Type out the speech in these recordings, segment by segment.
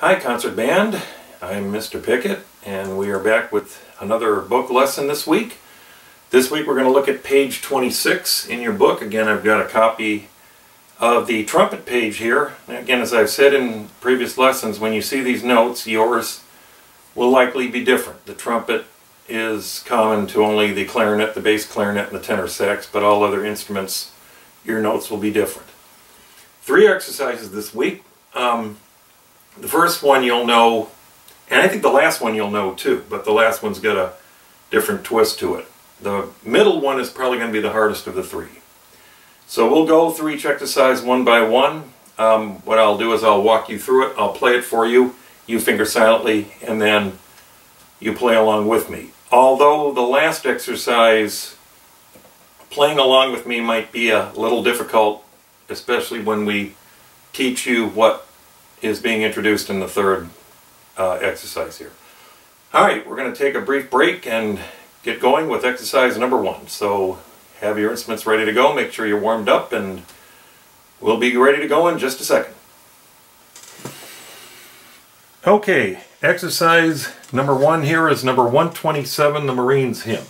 Hi Concert Band, I'm Mr. Pickett and we are back with another book lesson this week. This week we're going to look at page 26 in your book. Again I've got a copy of the trumpet page here. Again as I've said in previous lessons when you see these notes yours will likely be different. The trumpet is common to only the clarinet, the bass clarinet, and the tenor sax but all other instruments your notes will be different. Three exercises this week. Um, the first one you'll know, and I think the last one you'll know too, but the last one's got a different twist to it. The middle one is probably going to be the hardest of the three. So we'll go through each exercise one by one. Um, what I'll do is I'll walk you through it, I'll play it for you, you finger silently, and then you play along with me. Although the last exercise, playing along with me might be a little difficult, especially when we teach you what is being introduced in the third uh, exercise here. Alright, we're going to take a brief break and get going with exercise number one. So have your instruments ready to go, make sure you're warmed up, and we'll be ready to go in just a second. Okay, exercise number one here is number 127, the Marines Hymn.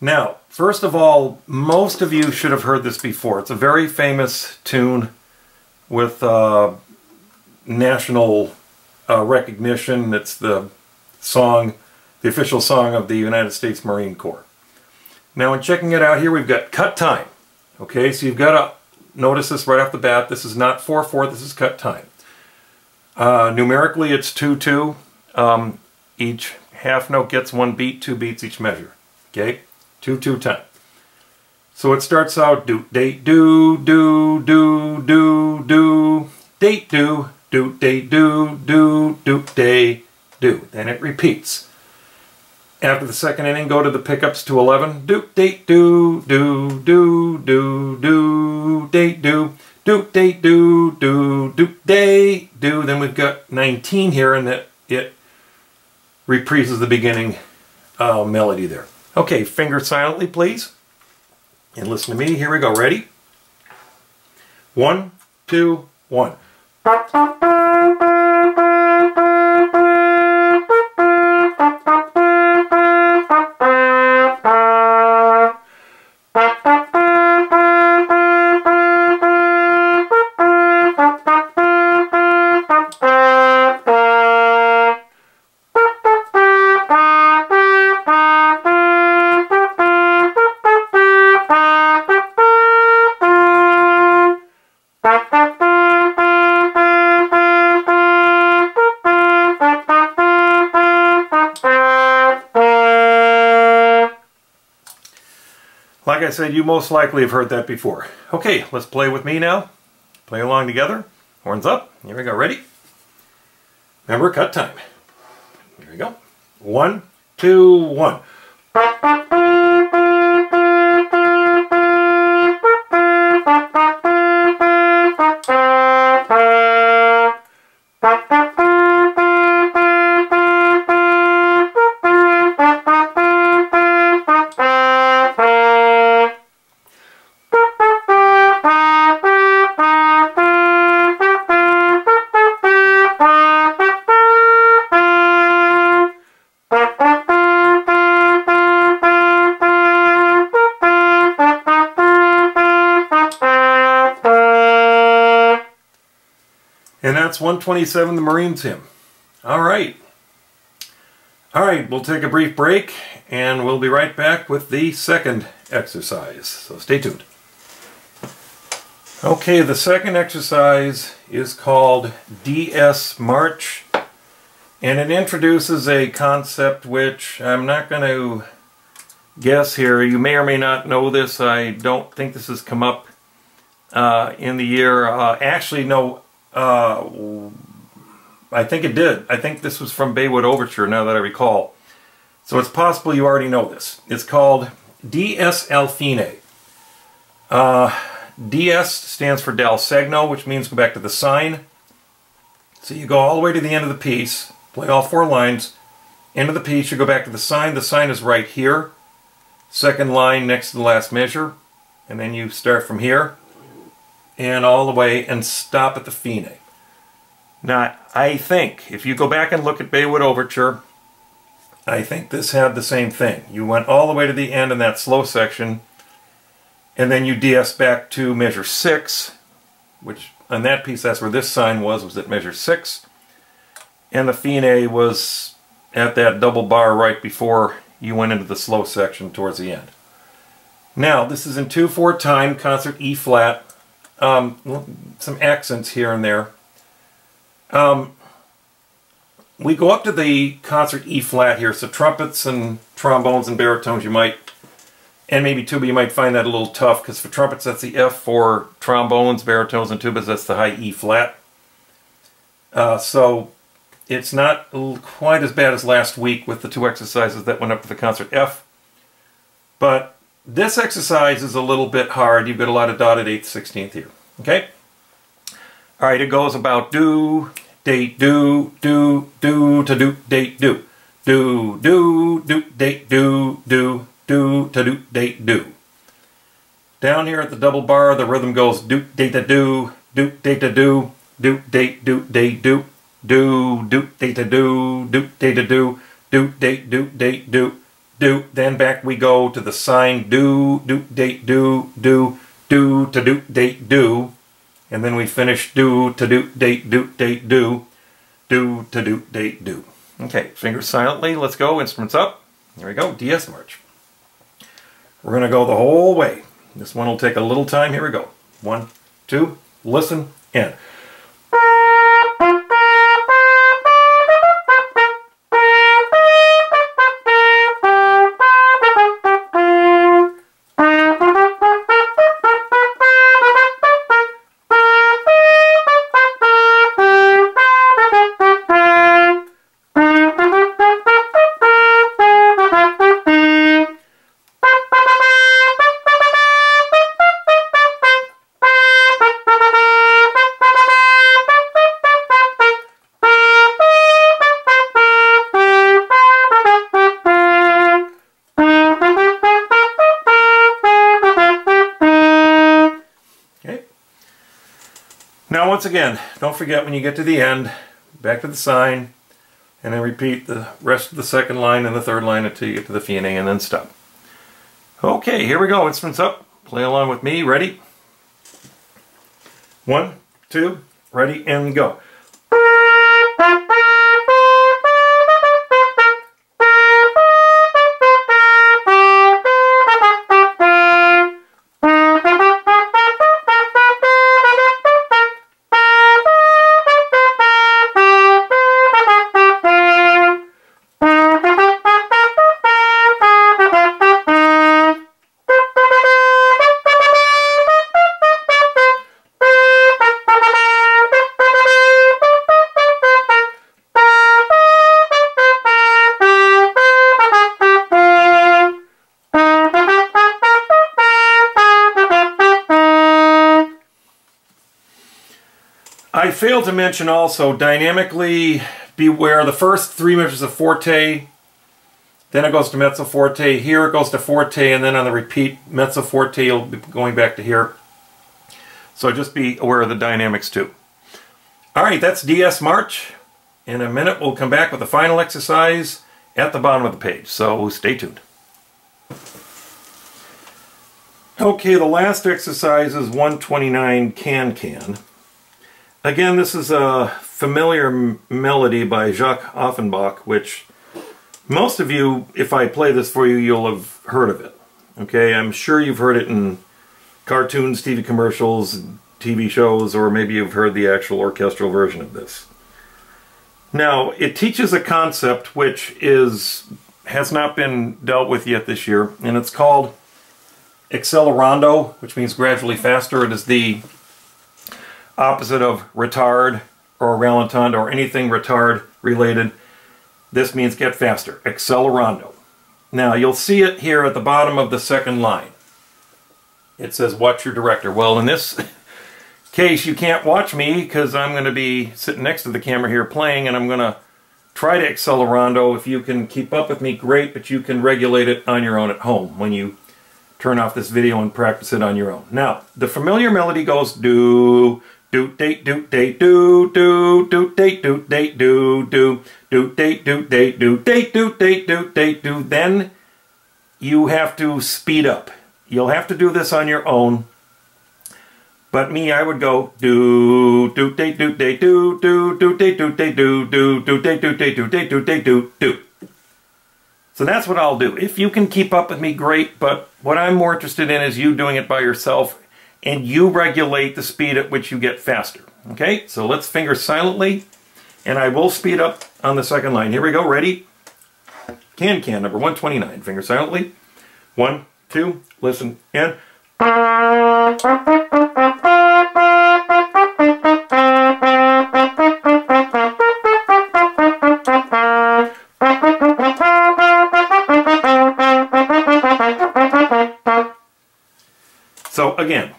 Now, first of all, most of you should have heard this before. It's a very famous tune with uh, national uh, recognition. It's the song, the official song of the United States Marine Corps. Now in checking it out here, we've got cut time. Okay, so you've got to notice this right off the bat. This is not 4-4, this is cut time. Uh, numerically, it's 2-2. Um, each half note gets one beat, two beats each measure. Okay, 2-2 time. So it starts out do, date, do, do, do, do, do, date, do, do, day, do, do, do, day, do. Then it repeats. After the second ending, go to the pickups to 11. Do, date, do, do, do, do, do, date, do, do, date, do, do, do, day, do. Then we've got 19 here, and that it reprises the beginning uh, melody there. Okay, finger silently, please. And listen to me. Here we go. Ready? One, two, one. Tchau, tchau, I said, you most likely have heard that before. Okay, let's play with me now. Play along together. Horns up. Here we go. Ready? Remember, cut time. Here we go. One, two, one. That's 127, the Marines hymn. All right. All right, we'll take a brief break and we'll be right back with the second exercise. So stay tuned. Okay, the second exercise is called DS March and it introduces a concept which I'm not going to guess here. You may or may not know this. I don't think this has come up uh, in the year. Uh, actually, no, uh, I think it did. I think this was from Baywood Overture, now that I recall. So it's possible you already know this. It's called DS al Fine. Uh, DS stands for Dal Segno, which means go back to the sign. So you go all the way to the end of the piece, play all four lines, end of the piece, you go back to the sign. The sign is right here. Second line next to the last measure. And then you start from here and all the way and stop at the fine. Now, I think, if you go back and look at Baywood Overture, I think this had the same thing. You went all the way to the end in that slow section, and then you DS back to measure 6, which on that piece, that's where this sign was, was at measure 6. And the Fine was at that double bar right before you went into the slow section towards the end. Now, this is in 2-4 time, concert E flat. Um, some accents here and there. Um, we go up to the concert E flat here, so trumpets and trombones and baritones you might, and maybe tuba, you might find that a little tough, because for trumpets that's the F, for trombones, baritones, and tubas that's the high E flat. Uh, so it's not quite as bad as last week with the two exercises that went up to the concert F, but this exercise is a little bit hard. You've got a lot of dotted 8th, 16th here. Okay? All right, it goes about do, date, do, do, do, to do, date, do. Do, do, do, date, do, do, do, to do, date, do. Down here at the double bar, the rhythm goes do, date, to do, do, date, to do, do, date, do, date, do do do data do do data do do date do date do do then back we go to the sign do do date do do do to do date do. And then we finish do to do date do date do do to do date do. Okay fingers silently let's go instruments up. Here we go DS march. We're gonna go the whole way. This one will take a little time here we go. One two listen and again, don't forget when you get to the end, back to the sign, and then repeat the rest of the second line and the third line until you get to the Fine and then stop. Okay, here we go. Instruments up. Play along with me. Ready? One, two, ready, and go. I failed to mention also, dynamically beware the first three measures of forte, then it goes to mezzo forte, here it goes to forte, and then on the repeat, mezzo forte, you'll be going back to here. So just be aware of the dynamics too. All right, that's DS March. In a minute, we'll come back with the final exercise at the bottom of the page, so stay tuned. Okay, the last exercise is 129 Can-Can. Again, this is a familiar melody by Jacques Offenbach, which most of you, if I play this for you, you'll have heard of it. Okay, I'm sure you've heard it in cartoons, TV commercials, TV shows, or maybe you've heard the actual orchestral version of this. Now, it teaches a concept which is has not been dealt with yet this year, and it's called accelerando, which means gradually faster. It is the opposite of retard or rallentando or anything retard related. This means get faster, accelerando. Now you'll see it here at the bottom of the second line. It says watch your director. Well in this case you can't watch me because I'm going to be sitting next to the camera here playing and I'm going to try to accelerando. If you can keep up with me, great, but you can regulate it on your own at home when you turn off this video and practice it on your own. Now, the familiar melody goes do, do date do date do do do date do date do do do date do date do date do date do date do then you have to speed up. You'll have to do this on your own. But me, I would go do do date do date do do do date do date do do do date do date do date do date do do. So that's what I'll do. If you can keep up with me, great. But what I'm more interested in is you doing it by yourself and you regulate the speed at which you get faster. Okay, so let's finger silently and I will speed up on the second line. Here we go, ready? Can Can, number 129, finger silently. One, two, listen, and... So again,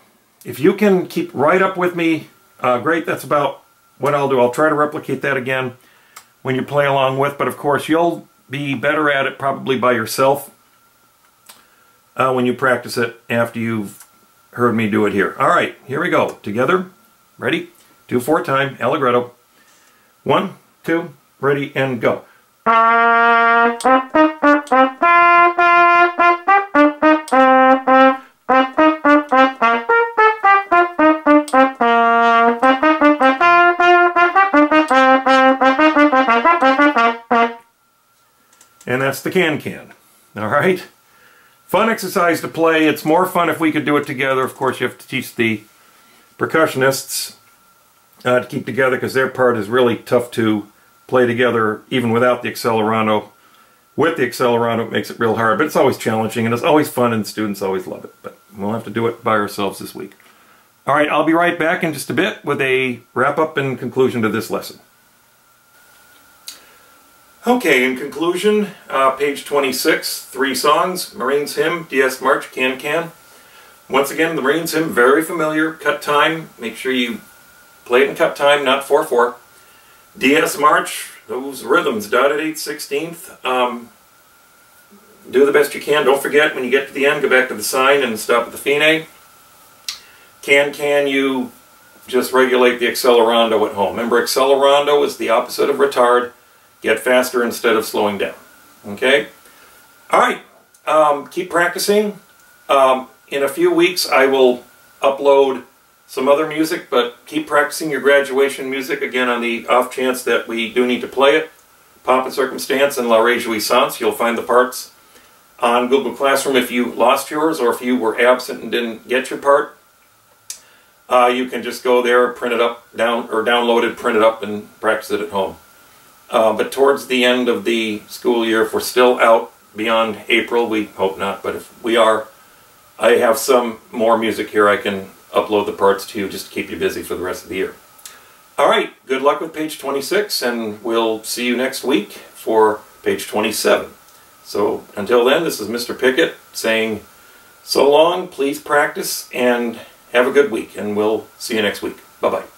if you can keep right up with me, uh, great, that's about what I'll do. I'll try to replicate that again when you play along with, but of course you'll be better at it probably by yourself uh, when you practice it after you've heard me do it here. All right, here we go. Together, ready? Two, four time, allegretto. One, two, ready, and go. That's the can-can. All right? Fun exercise to play. It's more fun if we could do it together. Of course, you have to teach the percussionists uh, to keep together because their part is really tough to play together even without the accelerando. With the accelerando, it makes it real hard, but it's always challenging and it's always fun and students always love it. But we'll have to do it by ourselves this week. All right, I'll be right back in just a bit with a wrap-up and conclusion to this lesson. Okay, in conclusion, uh, page 26, three songs, Marines Hymn, DS March, Can Can. Once again, the Marines Hymn, very familiar, cut time, make sure you play it in cut time, not 4-4. DS March, those rhythms, dotted 8 16th. Um, do the best you can. Don't forget, when you get to the end, go back to the sign and stop at the fine. Can Can you just regulate the accelerando at home? Remember, accelerando is the opposite of retard. Get faster instead of slowing down. Okay? All right. Um, keep practicing. Um, in a few weeks, I will upload some other music, but keep practicing your graduation music, again, on the off chance that we do need to play it. Pomp and Circumstance and La Réjouissance. You'll find the parts on Google Classroom if you lost yours or if you were absent and didn't get your part. Uh, you can just go there, print it up, down or download it, print it up, and practice it at home. Uh, but towards the end of the school year, if we're still out beyond April, we hope not, but if we are, I have some more music here I can upload the parts to you just to keep you busy for the rest of the year. All right, good luck with page 26, and we'll see you next week for page 27. So until then, this is Mr. Pickett saying so long, please practice, and have a good week, and we'll see you next week. Bye-bye.